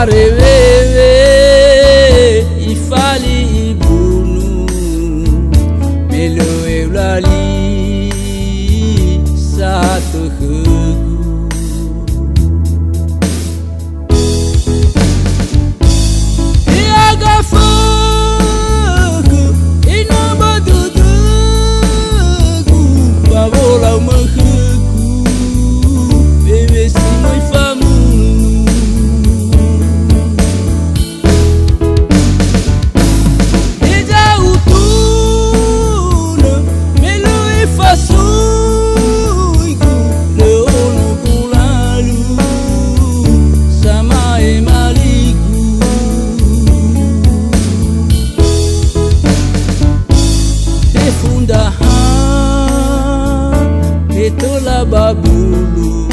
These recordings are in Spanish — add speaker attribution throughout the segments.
Speaker 1: parede itulah babulu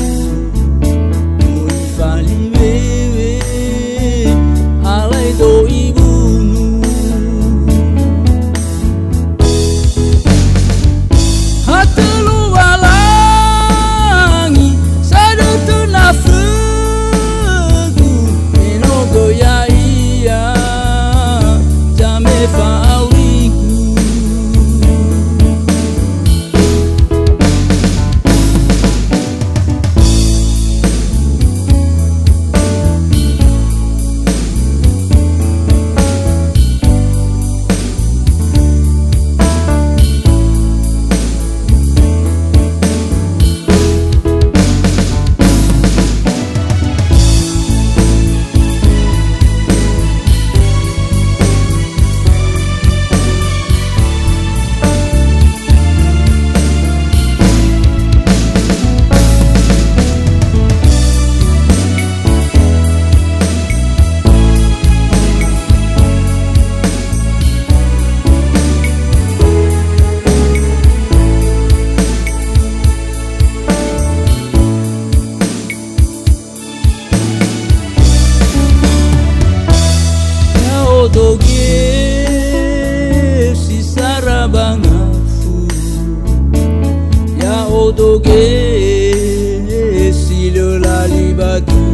Speaker 1: toqué si lo la tú.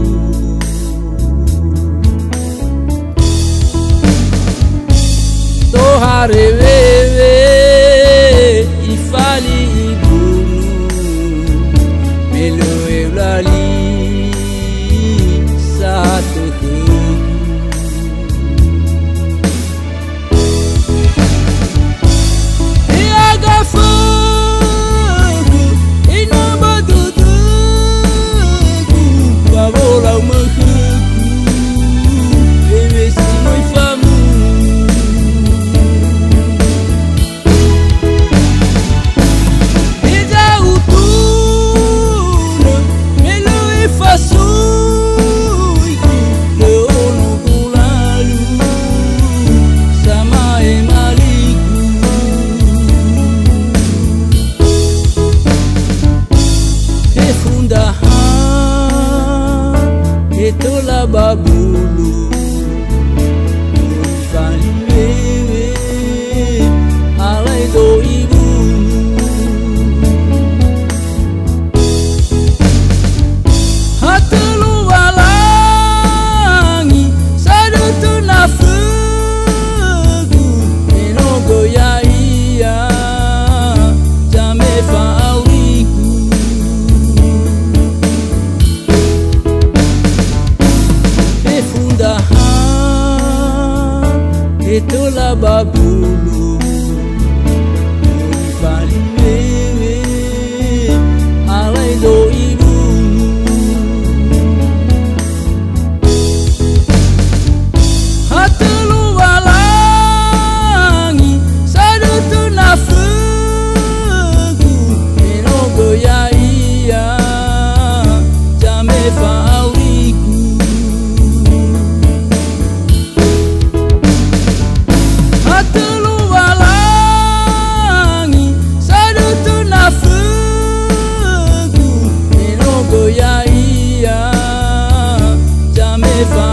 Speaker 1: telah babulu. itulah babulu if